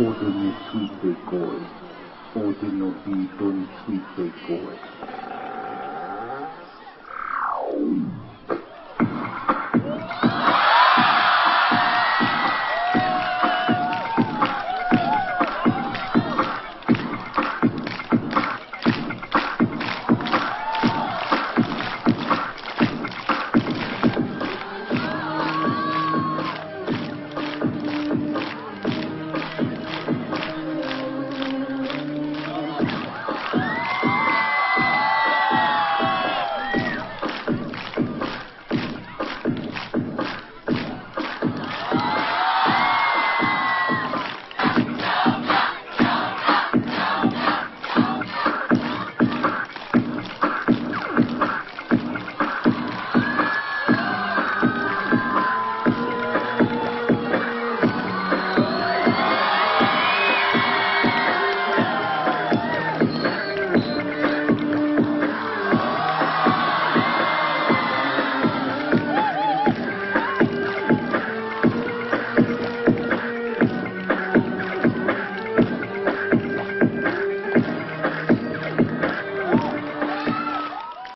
Ordem je sweet great goy. Ordem your be very sweet great goy.